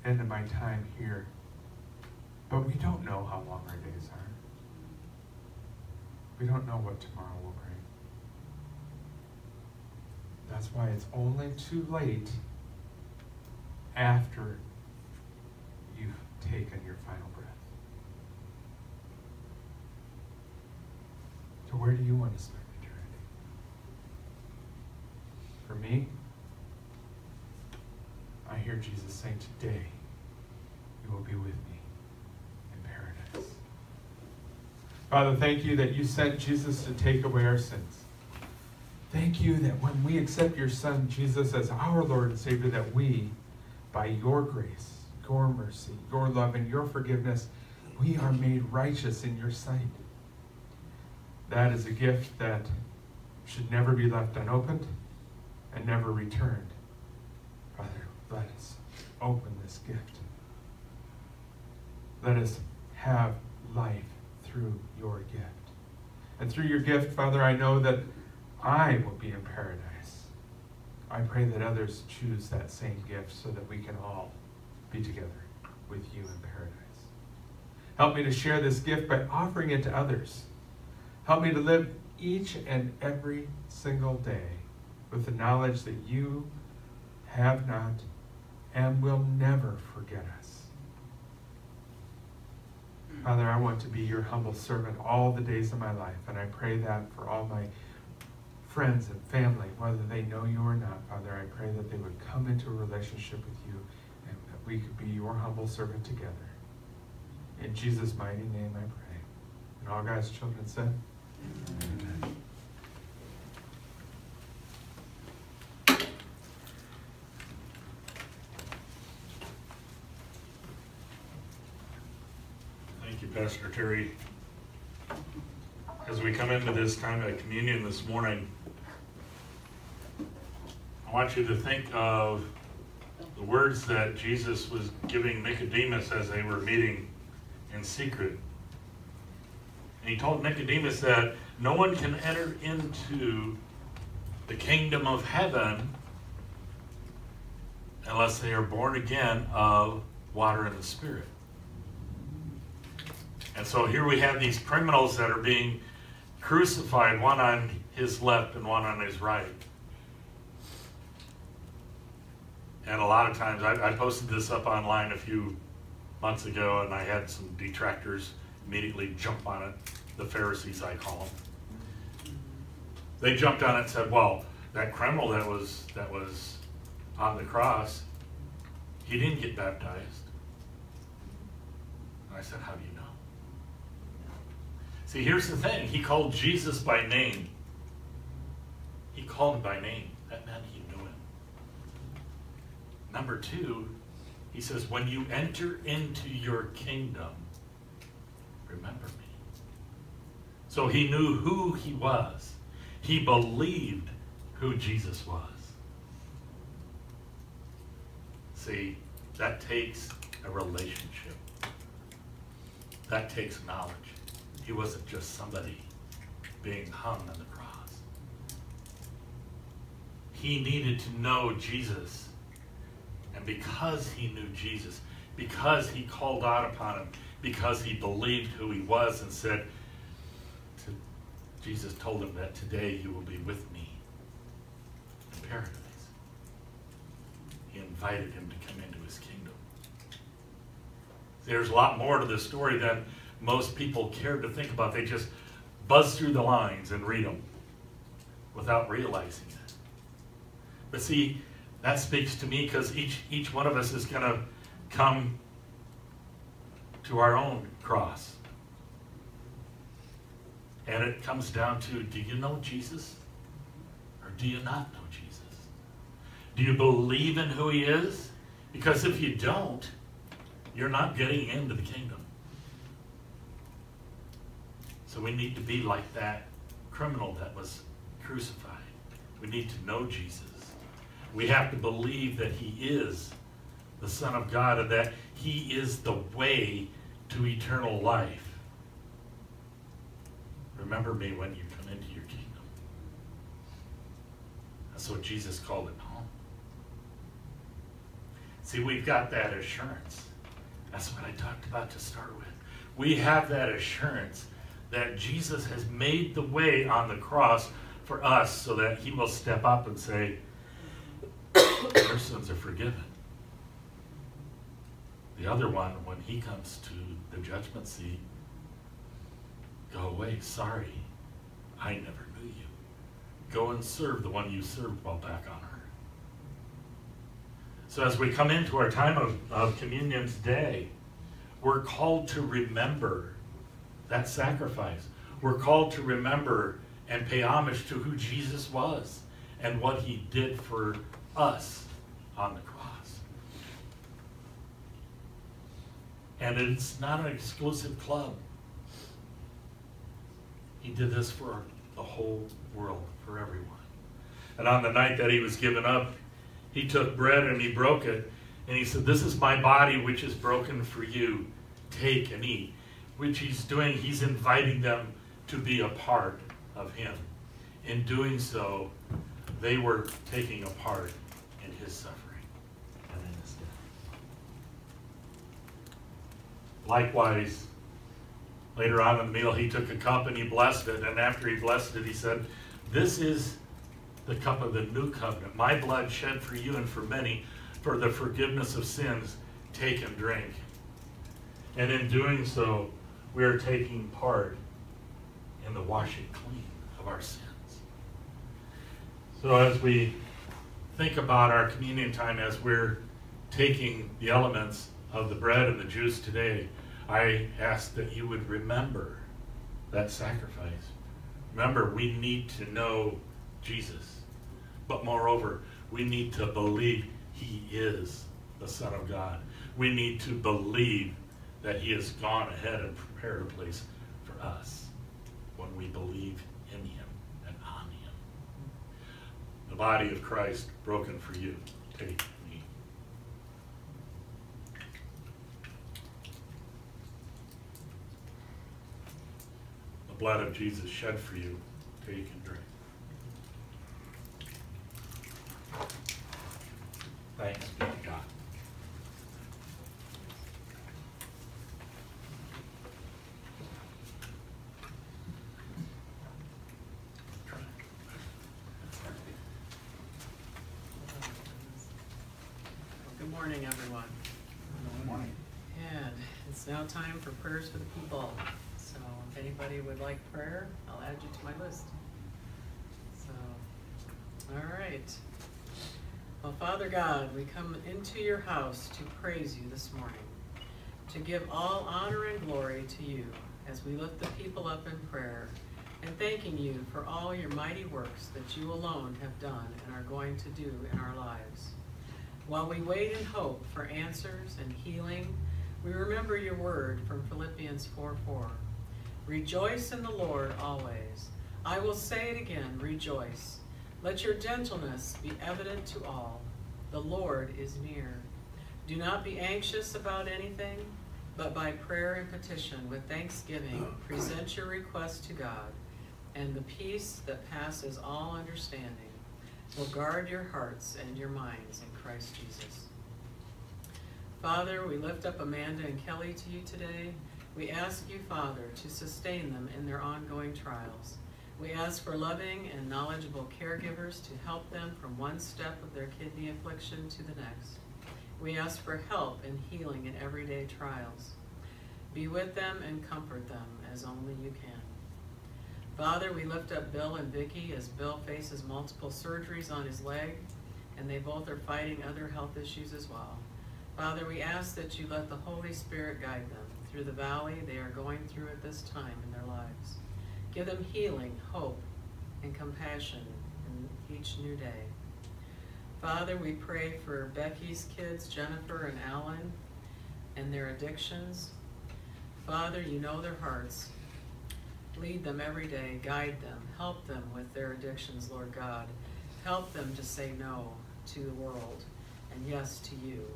end of my time here. But we don't know how long our days are. We don't know what tomorrow will bring. That's why it's only too late after you've taken your final breath. So, where do you want to spend eternity? For me, I hear Jesus saying, Today you will be with me in paradise. Father, thank you that you sent Jesus to take away our sins. Thank you that when we accept your Son, Jesus, as our Lord and Savior, that we, by your grace, your mercy, your love, and your forgiveness, we are made righteous in your sight. That is a gift that should never be left unopened and never returned. Father, let us open this gift. Let us have life through your gift. And through your gift, Father, I know that I will be in paradise. I pray that others choose that same gift so that we can all be together with you in paradise. Help me to share this gift by offering it to others. Help me to live each and every single day with the knowledge that you have not and will never forget us. Father, I want to be your humble servant all the days of my life, and I pray that for all my friends and family, whether they know you or not, Father, I pray that they would come into a relationship with you we could be your humble servant together. In Jesus' mighty name I pray. And all God's children said, Amen. Thank you, Pastor Terry. As we come into this time of communion this morning, I want you to think of the words that Jesus was giving Nicodemus as they were meeting in secret. And he told Nicodemus that no one can enter into the kingdom of heaven unless they are born again of water and the Spirit. And so here we have these criminals that are being crucified, one on his left and one on his right. And a lot of times, I, I posted this up online a few months ago, and I had some detractors immediately jump on it. The Pharisees, I call them. They jumped on it and said, "Well, that criminal that was that was on the cross, he didn't get baptized." And I said, "How do you know?" See, here's the thing. He called Jesus by name. He called him by name. That meant he. Number two, he says, when you enter into your kingdom, remember me. So he knew who he was. He believed who Jesus was. See, that takes a relationship. That takes knowledge. He wasn't just somebody being hung on the cross. He needed to know Jesus. And because he knew Jesus, because he called out upon him, because he believed who he was and said, to, Jesus told him that today you will be with me in paradise. He invited him to come into his kingdom. There's a lot more to this story than most people care to think about. They just buzz through the lines and read them without realizing it. But see, that speaks to me because each, each one of us is going to come to our own cross. And it comes down to do you know Jesus or do you not know Jesus? Do you believe in who he is? Because if you don't, you're not getting into the kingdom. So we need to be like that criminal that was crucified. We need to know Jesus. We have to believe that he is the Son of God and that he is the way to eternal life. Remember me when you come into your kingdom. That's what Jesus called it home. See, we've got that assurance. That's what I talked about to start with. We have that assurance that Jesus has made the way on the cross for us so that he will step up and say, Your sins are forgiven. The other one, when he comes to the judgment seat, go away, sorry, I never knew you. Go and serve the one you served while back on earth. So as we come into our time of, of communion today, we're called to remember that sacrifice. We're called to remember and pay homage to who Jesus was and what he did for us on the cross. And it's not an exclusive club. He did this for the whole world, for everyone. And on the night that he was given up, he took bread and he broke it. And he said, This is my body, which is broken for you. Take and eat. Which he's doing, he's inviting them to be a part of him. In doing so, they were taking a part suffering and in his death. Likewise, later on in the meal, he took a cup and he blessed it. And after he blessed it, he said, This is the cup of the new covenant, my blood shed for you and for many for the forgiveness of sins. Take and drink. And in doing so, we are taking part in the washing clean of our sins. So as we think about our communion time, as we're taking the elements of the bread and the juice today, I ask that you would remember that sacrifice. Remember, we need to know Jesus. But moreover, we need to believe he is the Son of God. We need to believe that he has gone ahead and prepared a place for us when we believe in him and on him. The body of Christ broken for you. Take me. The blood of Jesus shed for you. Take and drink. Thanks be to God. Good morning, everyone. Good morning. And it's now time for prayers for the people. So if anybody would like prayer, I'll add you to my list. So, all right. Well, Father God, we come into your house to praise you this morning, to give all honor and glory to you as we lift the people up in prayer and thanking you for all your mighty works that you alone have done and are going to do in our lives. While we wait in hope for answers and healing, we remember your word from Philippians 4 4. Rejoice in the Lord always. I will say it again, rejoice. Let your gentleness be evident to all. The Lord is near. Do not be anxious about anything, but by prayer and petition with thanksgiving [clears throat] present your request to God, and the peace that passes all understanding will guard your hearts and your minds in Christ Jesus. Father, we lift up Amanda and Kelly to you today. We ask you, Father, to sustain them in their ongoing trials. We ask for loving and knowledgeable caregivers to help them from one step of their kidney affliction to the next. We ask for help and healing in everyday trials. Be with them and comfort them as only you can. Father, we lift up Bill and Vicki as Bill faces multiple surgeries on his leg, and they both are fighting other health issues as well. Father, we ask that you let the Holy Spirit guide them through the valley they are going through at this time in their lives. Give them healing, hope, and compassion in each new day. Father, we pray for Becky's kids, Jennifer and Alan, and their addictions. Father, you know their hearts. Lead them every day, guide them, help them with their addictions, Lord God. Help them to say no to the world and yes to you.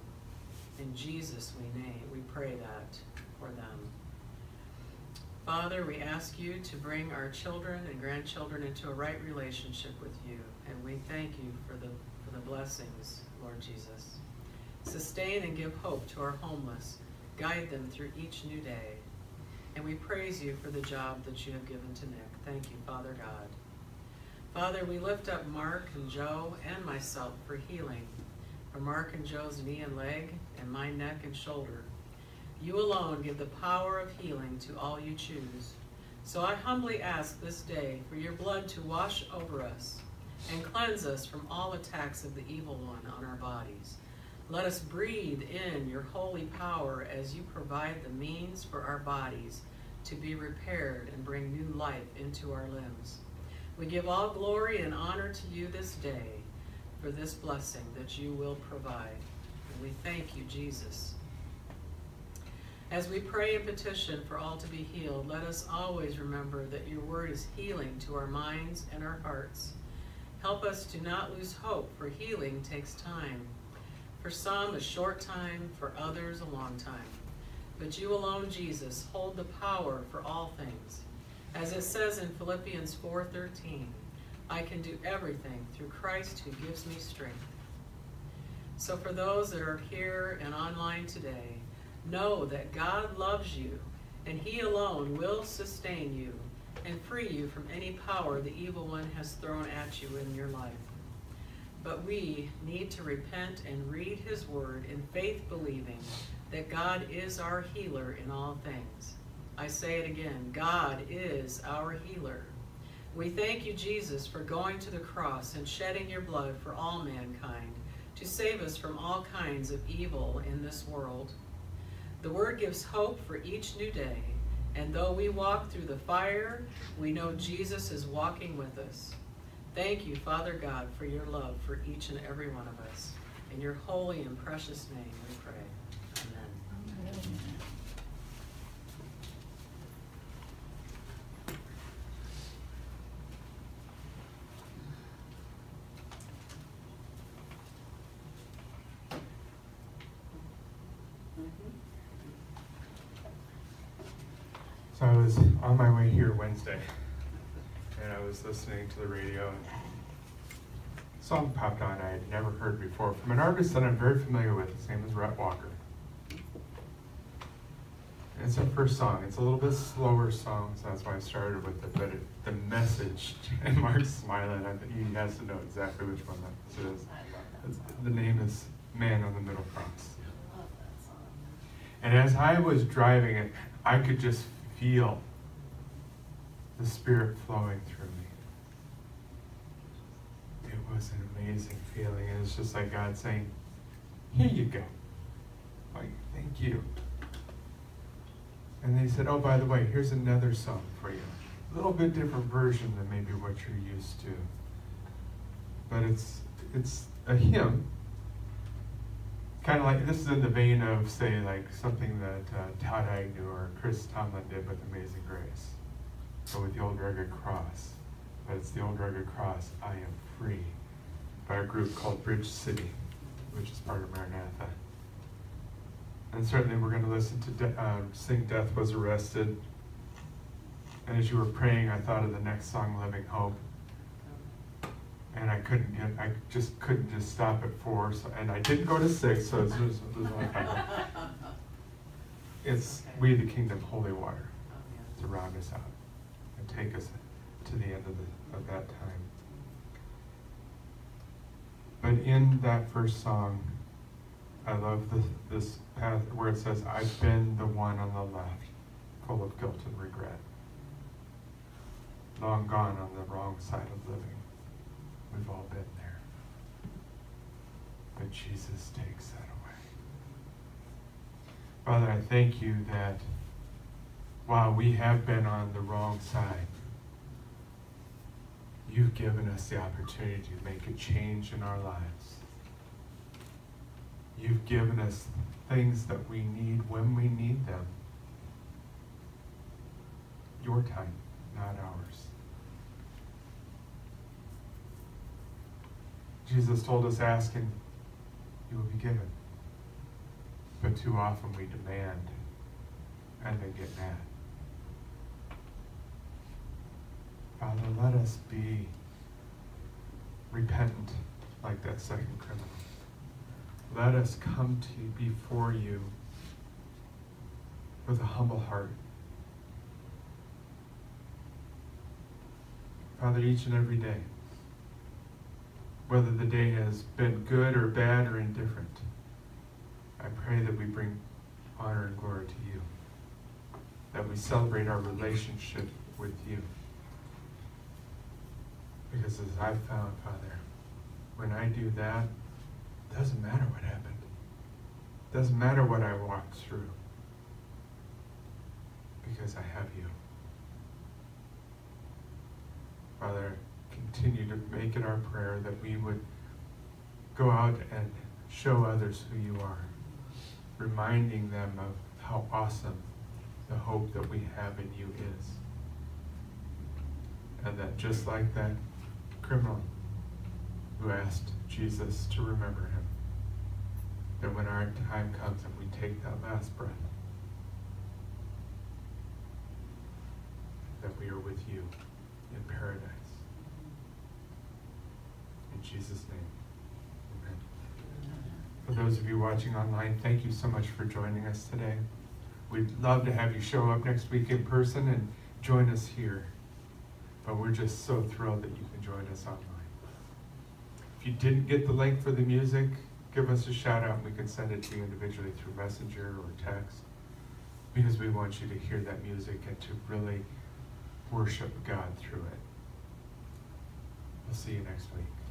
In Jesus we name, we pray that for them. Father, we ask you to bring our children and grandchildren into a right relationship with you, and we thank you for the, for the blessings, Lord Jesus. Sustain and give hope to our homeless. Guide them through each new day. And we praise you for the job that you have given to Nick. Thank you, Father God. Father, we lift up Mark and Joe and myself for healing for Mark and Joe's knee and leg, and my neck and shoulder. You alone give the power of healing to all you choose. So I humbly ask this day for your blood to wash over us and cleanse us from all attacks of the evil one on our bodies. Let us breathe in your holy power as you provide the means for our bodies to be repaired and bring new life into our limbs. We give all glory and honor to you this day for this blessing that you will provide. And we thank you, Jesus. As we pray and petition for all to be healed, let us always remember that your word is healing to our minds and our hearts. Help us to not lose hope, for healing takes time. For some, a short time, for others, a long time. But you alone, Jesus, hold the power for all things. As it says in Philippians 4:13, I can do everything through Christ who gives me strength. So for those that are here and online today, know that God loves you and he alone will sustain you and free you from any power the evil one has thrown at you in your life. But we need to repent and read his word in faith believing that God is our healer in all things. I say it again, God is our healer. We thank you, Jesus, for going to the cross and shedding your blood for all mankind to save us from all kinds of evil in this world. The word gives hope for each new day, and though we walk through the fire, we know Jesus is walking with us. Thank you, Father God, for your love for each and every one of us. In your holy and precious name we pray. Amen. Amen. Was on my way here Wednesday, and I was listening to the radio, and a song popped on I had never heard before from an artist that I'm very familiar with. His name is Rhett Walker. And it's our first song. It's a little bit slower song, so that's why I started with it. But it, the message, [laughs] and Mark's smiling. I think he has to know exactly which one that is. It's, the name is Man on the Middle Cross. And as I was driving it, I could just feel the Spirit flowing through me. It was an amazing feeling. And it's just like God saying, Here you go. Like, thank you. And they said, Oh, by the way, here's another song for you. A little bit different version than maybe what you're used to. But it's it's a hymn kind of like this is in the vein of say like something that uh, Todd Agnew or Chris Tomlin did with Amazing Grace, but with the old rugged cross. But it's the old rugged cross. I am free, by a group called Bridge City, which is part of Maranatha. And certainly we're going to listen to De- uh, sing "Death Was Arrested." And as you were praying, I thought of the next song, "Living Hope." And I couldn't get, I just couldn't just stop at four, so, and I didn't go to six, so it's, [laughs] it's, it's we the kingdom holy water oh, to round us out and take us to the end of the, of that time. But in that first song, I love this, this path where it says, I've been the one on the left, full of guilt and regret. Long gone on the wrong side of living. We've all been there. But Jesus takes that away. Father, I thank you that while we have been on the wrong side, you've given us the opportunity to make a change in our lives. You've given us things that we need when we need them. Your time, not ours. Jesus told us, ask and you will be given. But too often we demand and then get mad. Father, let us be repentant like that second criminal. Let us come to you before you with a humble heart. Father, each and every day whether the day has been good or bad or indifferent. I pray that we bring honor and glory to you, that we celebrate our relationship with you. Because as I've found, Father, when I do that, it doesn't matter what happened. It doesn't matter what I walked through. Because I have you. Father, continue to make it our prayer that we would go out and show others who you are, reminding them of how awesome the hope that we have in you is. And that just like that criminal who asked Jesus to remember him, that when our time comes and we take that last breath, that we are with you in paradise. Jesus' name, amen. For those of you watching online, thank you so much for joining us today. We'd love to have you show up next week in person and join us here. But we're just so thrilled that you can join us online. If you didn't get the link for the music, give us a shout out and we can send it to you individually through Messenger or text. Because we want you to hear that music and to really worship God through it. We'll see you next week.